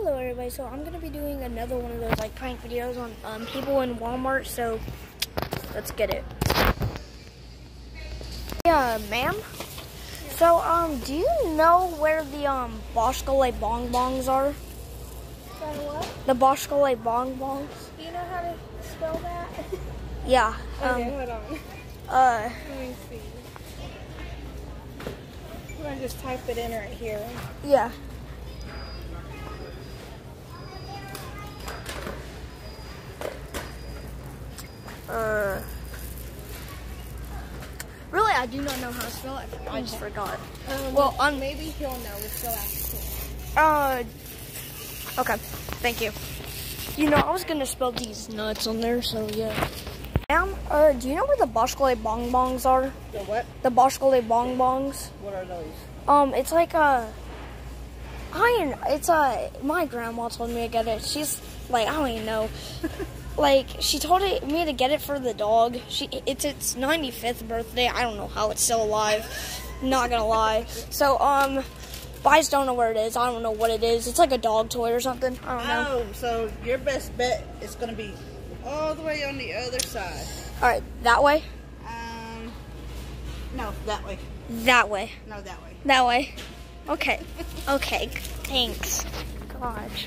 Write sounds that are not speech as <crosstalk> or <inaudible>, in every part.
Hello everybody, so I'm gonna be doing another one of those like prank videos on um, people in Walmart, so let's get it. Yeah, ma'am? So, um, do you know where the um Boschole Bong Bongs are? Sorry, what? The Bong Bongs? Do you know how to spell that? <laughs> Yeah. okay, Um, hold on. uh, Let me see. I'm gonna just type it in right here. yeah. Uh, really, I do not know how to spell it. I just forgot. Um, Well, um, maybe he'll know. Let's go ask him. Uh, okay. Thank you. You know, I was gonna spell these nuts on there, so yeah. Ma'am, uh, do you know where the Boschole Bong Bongs are? The what? The Boschole Bong Bongs? What are those? Um, it's like a. I it's a. My grandma told me to get it. She's like, I don't even know. <laughs> like, she told it, me to get it for the dog. She, it's its 95th birthday. I don't know how it's still alive. Not gonna lie. So, um, I just don't know where it is. I don't know what it is. It's like a dog toy or something. I don't know. Oh, so your best bet is going to be all the way on the other side. All right, that way, Um, no, that way. that way, No, that way. that way. Okay, okay. Thanks. Gosh.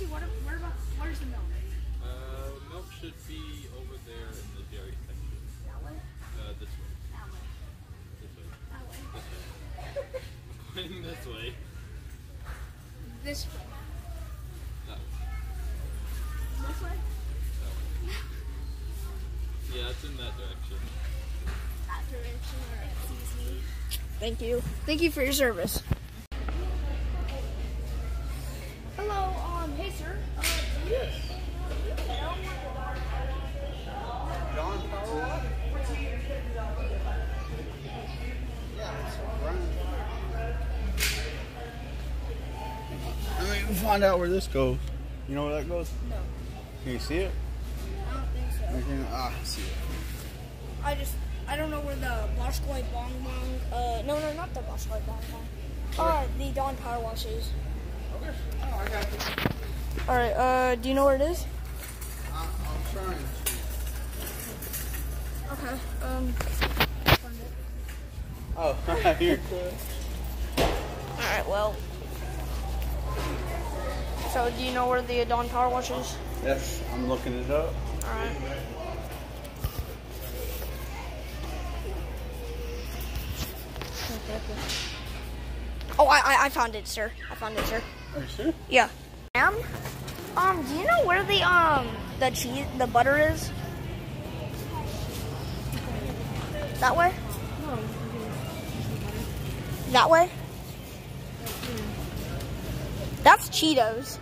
actually, what, where about, where's the milk? Uh, milk should be over there in the dairy section. That way? Uh, this way. That way. This way. That way. Pointing this way. This way. That way. This way? That way. Yeah, it's in that direction. That direction where it sees me. Thank you. Thank you for your service. Hello, um, hey sir. Uh, do you, do you know Dawn Power Wash? Yeah, it's right. Let me find out where this goes. You know where that goes? No. Can you see it? I don't think so. I can, ah, I see it. I just, I don't know where the Boschkoi Bong Bong, uh, no, no, not the Boschkoi Bong Bong. Uh, the Dawn Power Wash is. Okay. Oh, I got it. Alright, uh, do you know where it is? I, I'm trying to. Okay, um, Oh, <laughs> here. alright, well. So, do you know where the Dawn Power Wash is? Yes, I'm looking it up. Alright. Oh, I, I, I found it, sir. I found it, sir. Are you sure? Yeah. Ma'am, um, do you know where the um the cheese the butter is? That way? That way? That's Cheetos.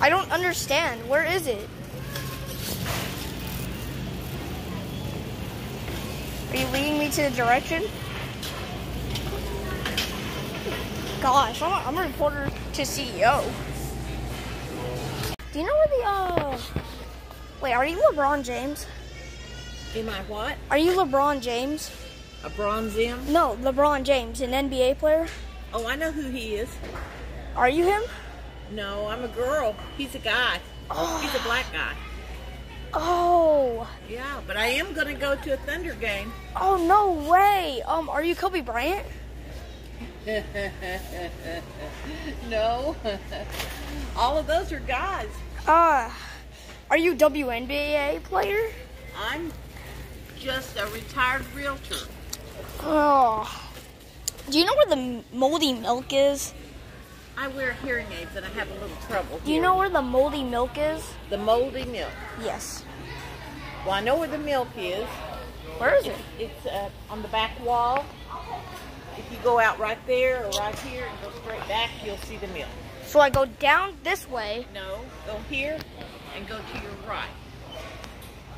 I don't understand. Where is it? Are you leading me to the direction? Gosh, I'm a, I'm a reporter to CEO. Do you know where the uh? Wait, are you LeBron James? Am I what? Are you LeBron James? A bronze M? No, LeBron James, an NBA player. Oh, I know who he is. Are you him? No, I'm a girl. He's a guy. Oh. He's a black guy. <gasps> Oh, Yeah, but I am going to go to a Thunder game. oh no way. Um, are you Kobe Bryant? <laughs> no. <laughs> All of those are guys. Uh, are you WNBA player? I'm just a retired realtor. Oh, do you know where the moldy milk is? I wear hearing aids and I have a little trouble. Do you know where the moldy milk is? the moldy milk? Yes. Well, I know where the milk is. Where is it? It's uh, on the back wall. If you go out right there or right here and go straight back, you'll see the milk. So I go down this way. No, go here and go to your right.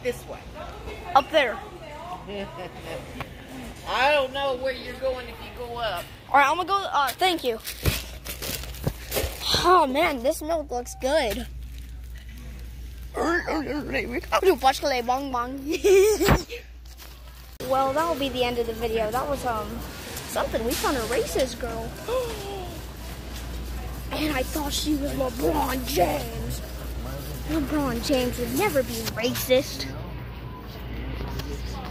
This way. Up there. <laughs> I don't know where you're going if you go up. All right, I'm gonna go. Uh, thank you. Oh man, this milk looks good. Watch the bong bong. Well, that will be the end of the video. That was um something. We found a racist girl, <gasps> and I thought she was LeBron James. LeBron James would never be racist.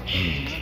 Hmm.